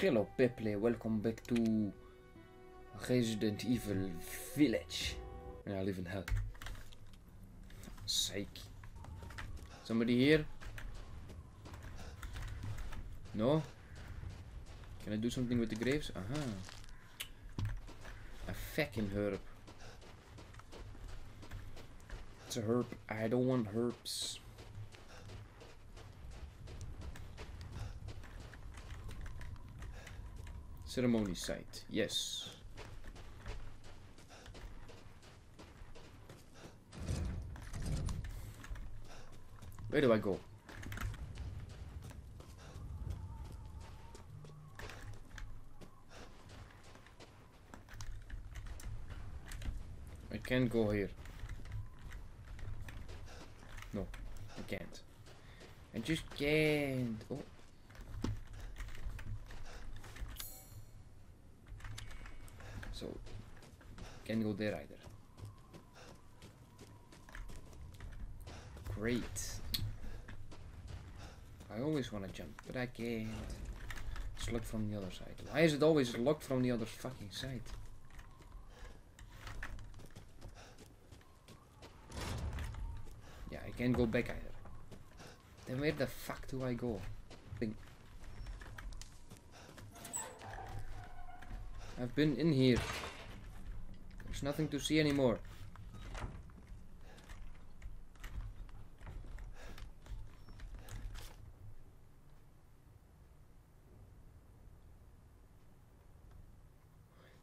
Hello people, welcome back to Resident Evil Village. And I live in hell. Psych. Somebody here? No? Can I do something with the graves? Aha. A fucking herb. It's a herb. I don't want herbs. Ceremony site. Yes. Where do I go? I can't go here. No, I can't. I just can't. Oh. So, can't go there either. Great. I always want to jump, but I can't. It's locked from the other side. Why is it always locked from the other fucking side? Yeah, I can't go back either. Then where the fuck do I go? Think. I've been in here. There's nothing to see anymore.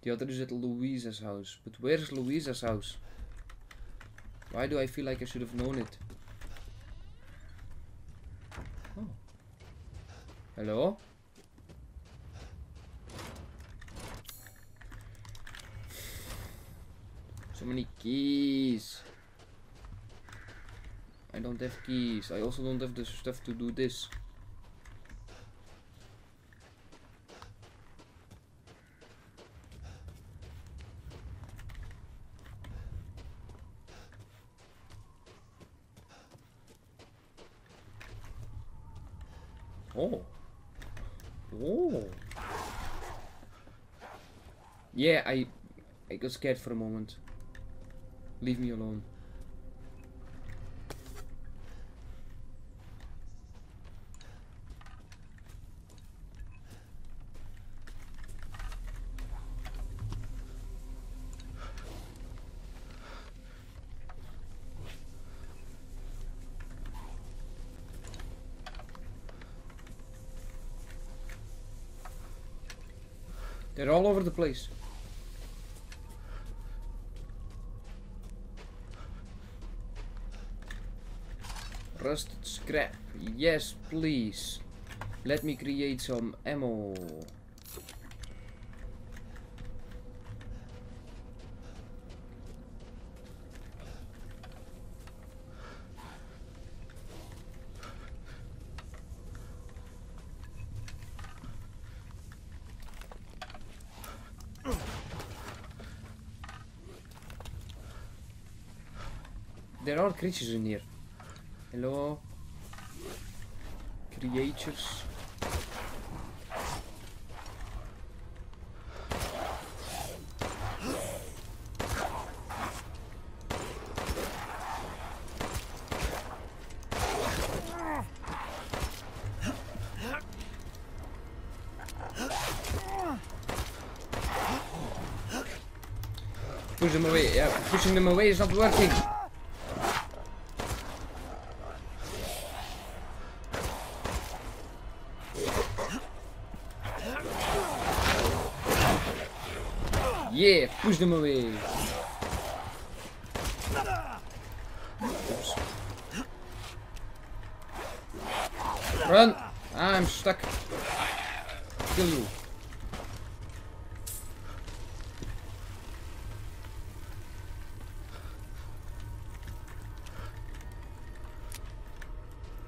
The other is at Luiza's house. But where's Luiza's house? Why do I feel like I should have known it? Oh. Hello? So many keys. I don't have keys. I also don't have the stuff to do this. Oh. Oh. Yeah, I I got scared for a moment. Leave me alone. They're all over the place. Rusted scrap. Yes, please. Let me create some ammo. There are creatures in here. Hello? Creatures. Push them away. Yeah, pushing them away is not working. Yeah, push them away. Oops. Run! I'm stuck. Kill you.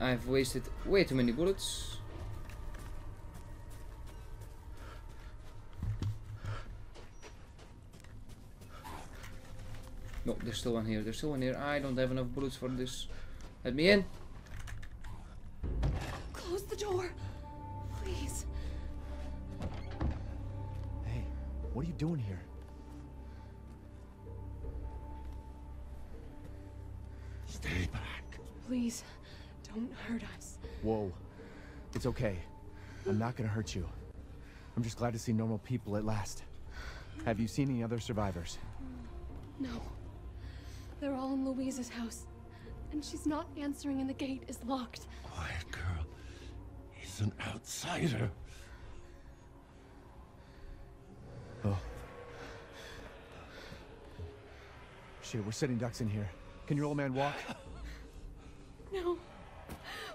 I've wasted way too many bullets. No, there's still one here. There's still one here. I don't have enough bullets for this. Let me in. Close the door. Please. Hey, what are you doing here? Stay back. Please, don't hurt us. Whoa. It's okay. I'm not gonna hurt you. I'm just glad to see normal people at last. Have you seen any other survivors? No. They're all in Louise's house. And she's not answering and the gate is locked. Quiet girl. He's an outsider. Oh. Shit, we're sitting ducks in here. Can your old man walk? No.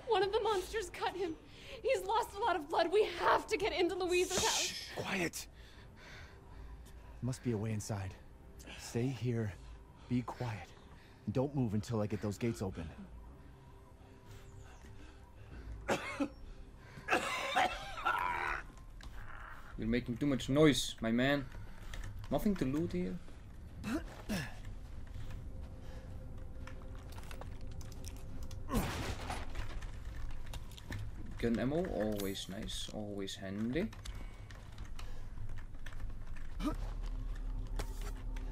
One of the monsters cut him. He's lost a lot of blood. We have to get into Louise's house. Quiet! Must be a way inside. Stay here, be quiet, and don't move until I get those gates open. You're making too much noise, my man. Nothing to loot here. Gun ammo, always nice, always handy.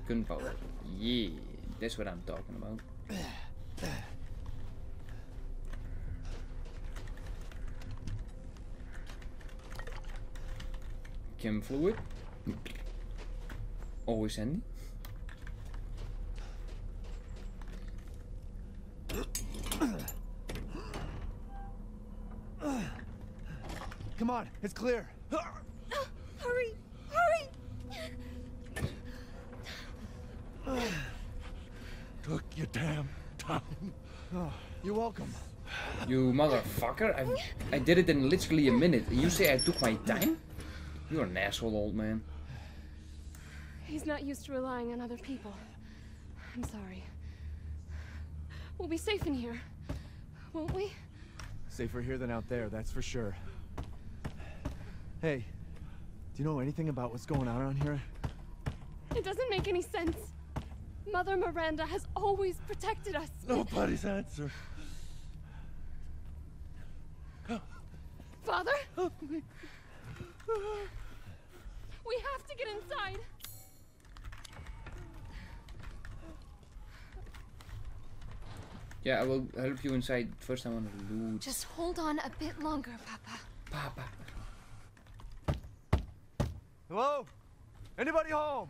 Gunpowder, yeah, that's what I'm talking about. Chem fluid, always handy. Come on, it's clear. Hurry! Hurry! Took your damn time. Oh, you're welcome. You motherfucker, I, I did it in literally a minute. You say I took my time? You're an asshole, old man. He's not used to relying on other people. I'm sorry. We'll be safe in here, won't we? Safer here than out there, that's for sure. Hey, do you know anything about what's going on around here? It doesn't make any sense. Mother Miranda has always protected us. Nobody's answer. Father, Help me. we have to get inside. Yeah, I will help you inside. First, I want to loot. Just hold on a bit longer, Papa. Papa. Hello? Anybody home?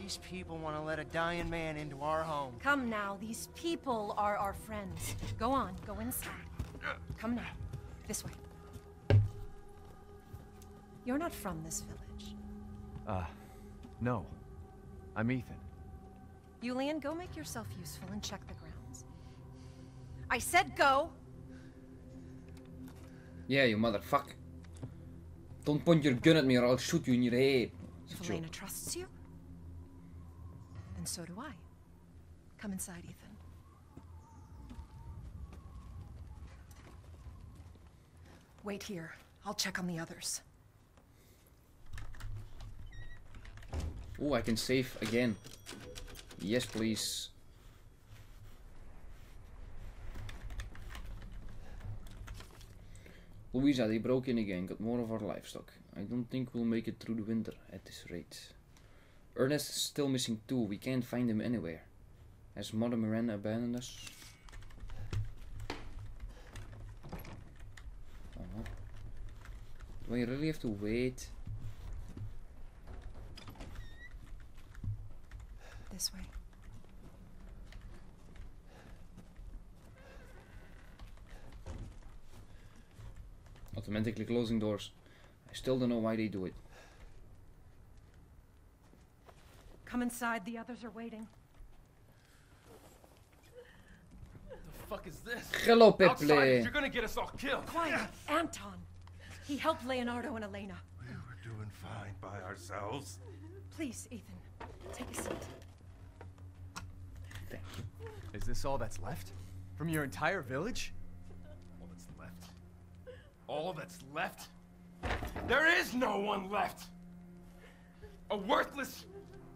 These people want to let a dying man into our home. Come now, these people are our friends. Go on, go inside. Come now, this way. You're not from this village. Uh, no. I'm Ethan. Yulian, go make yourself useful and check the grounds. I said go! Yeah, you motherfucker. Don't point your gun at me or I'll shoot you in your head. If Sure. Elena trusts you, then so do I. Come inside, Ethan. Wait here. I'll check on the others. Oh, I can save again. Yes, please. Luiza, they broke in again, got more of our livestock. I don't think we'll make it through the winter at this rate. Ernest is still missing too, we can't find him anywhere. Has Mother Miranda abandoned us? Uh-huh. Do I really have to wait? This way. automatically closing doors. I still don't know why they do it. Come inside, the others are waiting. What the fuck is this? Hello, Outsiders, Peple. you're gonna get us all killed. Quiet! Anton! He helped Leonardo and Elena. We were doing fine by ourselves. Please, Ethan, take a seat. Thank you. Is this all that's left? From your entire village? All that's left. All that's left? There is no one left! A worthless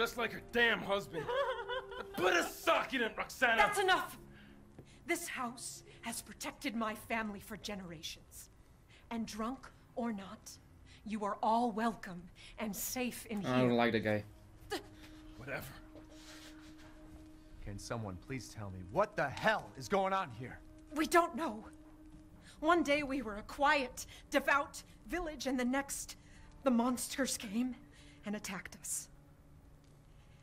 Just like her damn husband. Put a sock in it, Roxana! That's enough! This house has protected my family for generations. And drunk or not, you are all welcome and safe in here. I don't like the guy. Whatever. Can someone please tell me what the hell is going on here? We don't know. One day we were a quiet, devout village, and the next, the monsters came and attacked us.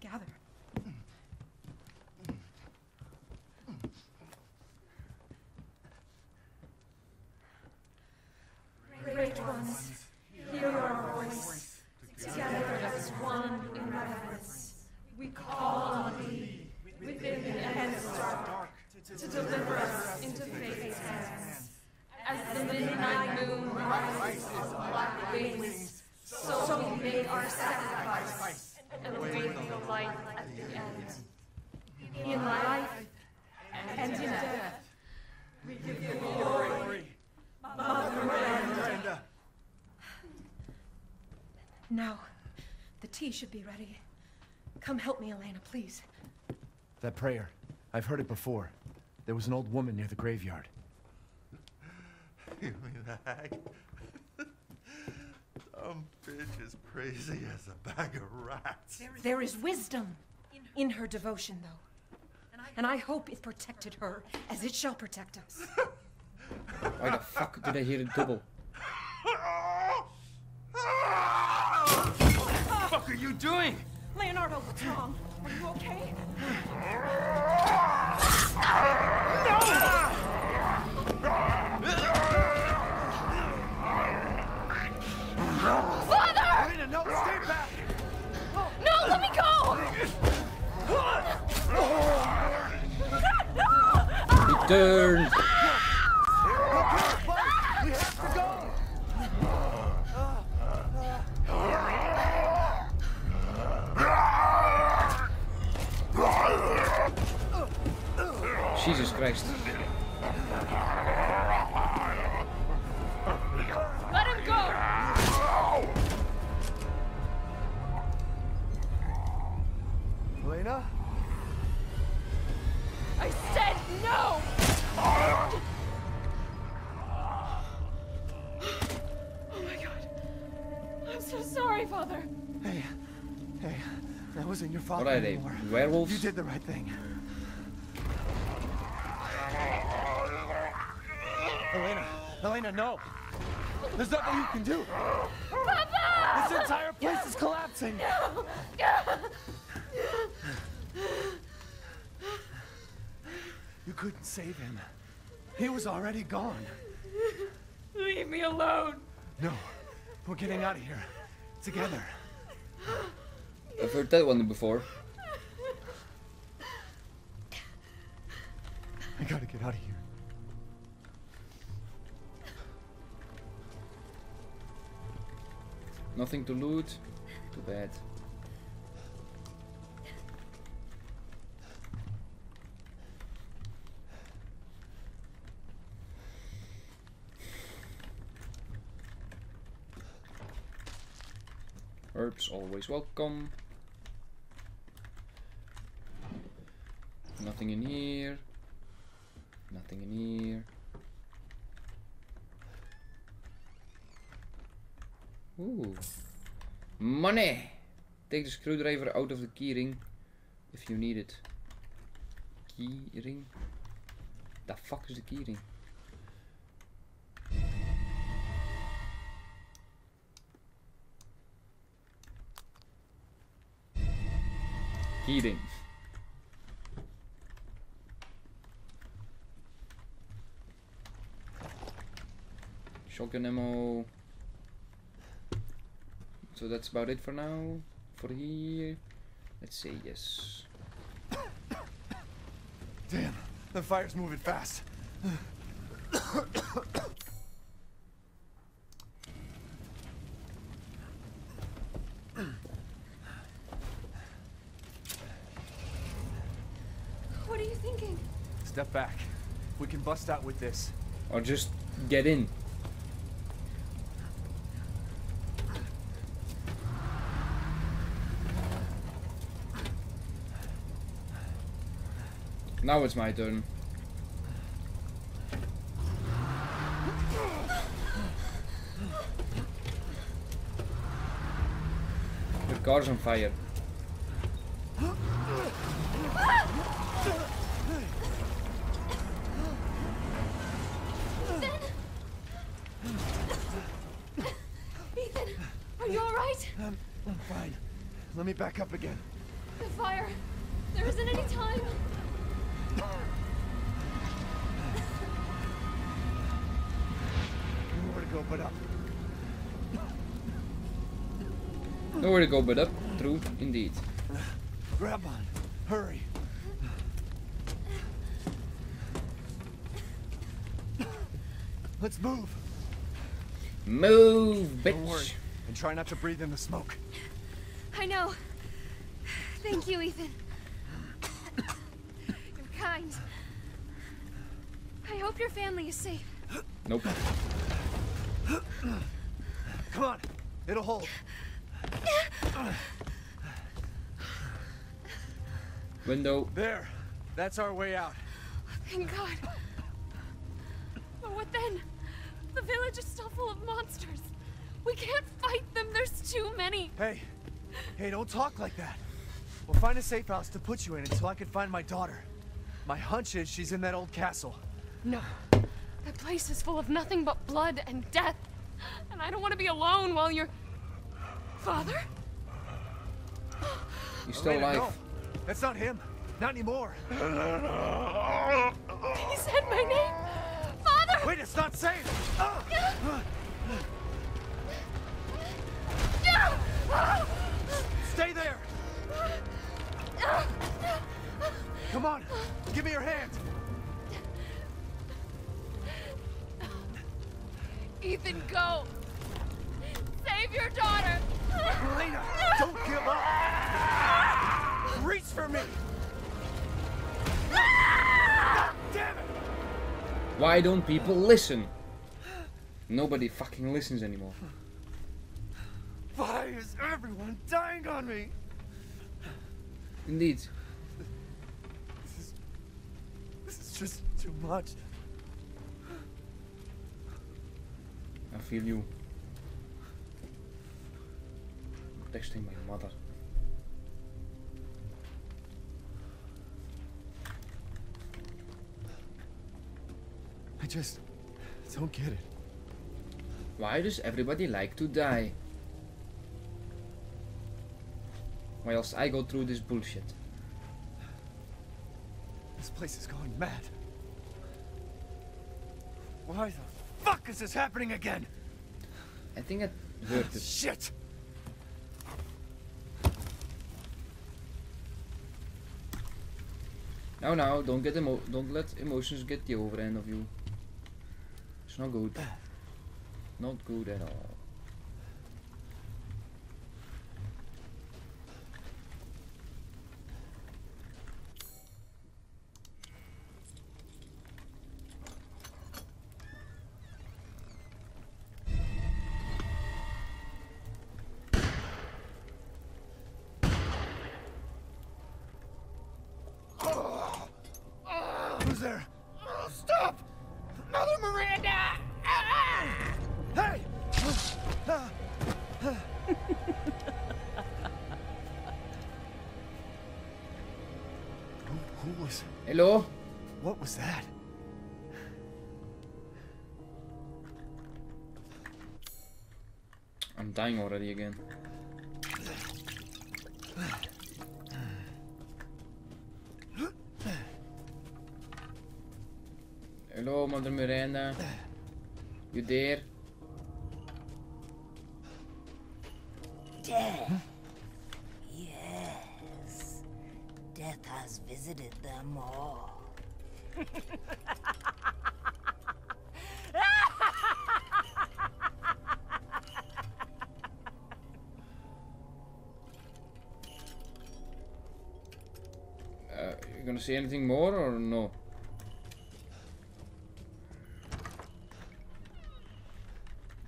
Gather. Great ones, hear our voice. Together as one in reverence. We call on thee within the endless dark to deliver us into faith's hands. As the midnight moon rises on black wings, so we make our sacrifice And await the light at the end. in life and in death. We give you glory, Mother Miranda. Now, the tea should be ready. Come help me, Elena, please. That prayer. I've heard it before. There was an old woman near the graveyard. Give me the hag. Dumb bitch is crazy as a bag of rats. There is wisdom in her devotion, though. And I hope it protected her as it shall protect us. Why the fuck did I hear it double? What the fuck are you doing? Leonardo, what's wrong? Are you okay? Elena, no, stay back! No, let me go! He turned! We Elena? I said no! Oh my god. I'm so sorry, Father. Hey, hey, that wasn't your fault What are they? anymore. Werewolves? You did the right thing. Elena, Elena, no! There's nothing you can do! Papa! This entire place is collapsing! You couldn't save him. He was already gone. Leave me alone. No, we're getting out of here. Together. I've heard that one before. I gotta get out of here. Nothing to loot. Too bad. Herbs always welcome. Nothing in here. Nothing in here. Ooh. Money! Take the screwdriver out of the keyring if you need it. Keyring? The fuck is the keyring? Keyring. Shotgun ammo. So that's about it for now. For here. Let's say yes. Damn, the fire's moving fast. What are you thinking? Step back. We can bust out with this. Or just get in. Now it's my turn. The car's on fire. Ethan, are you alright? I'm, I'm fine. Let me back up again. The fire. There isn't any time. Nowhere to go but up. Nowhere to go but up. True, indeed. Grab on. Hurry. Let's move. Move, bitch. Don't worry. And try not to breathe in the smoke. I know. Thank you, Ethan. You're kind. I hope your family is safe. Nope. Come on. It'll hold. Window. There. That's our way out. Thank God. But what then? The village is still full of monsters. We can't fight them. There's too many. Hey. Hey, don't talk like that. We'll find a safe house to put you in until I can find my daughter. My hunch is she's in that old castle. No. That place is full of nothing but blood and death. And I don't want to be alone while you're. Father? You still Elena, alive. no. That's not him. Not anymore. He said my name. Father! Wait, it's not safe. Ah! Stay there. Come on. Give me your hand. Ethan, go! Save your daughter! Elena, don't give up. Reach for me. God damn it. Why don't people listen? Nobody fucking listens anymore. Why is everyone dying on me? Indeed. This is, this is just too much. I feel you. I'm Texting my mother. I just don't get it. Why does everybody like to die? Whilst I go through this bullshit. This place is going mad. Why the fuck is this happening again? I think it. Shit! Now, now, don't get emo don't let emotions get the overhand of you. It's not good. Uh. Not good at all. Hello? What was that? I'm dying already again. Hello, Mother Miranda. You there? Death. Death has visited them all. Uh, you gonna say anything more or no?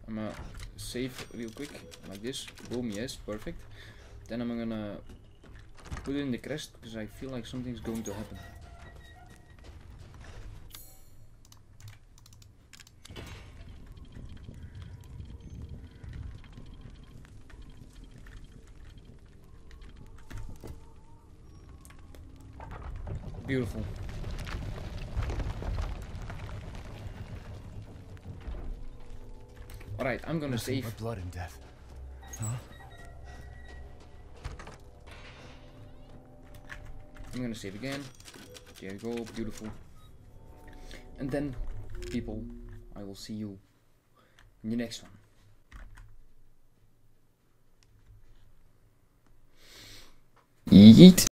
I'm gonna save real quick, like this. Boom, yes, perfect. Then I'm gonna put it in the crest because I feel like something's going to happen. Beautiful. Alright, I'm gonna Nothing save. but blood and death. Huh? I'm gonna save again. There you go, beautiful. And then, people, I will see you in the next one. Yeet.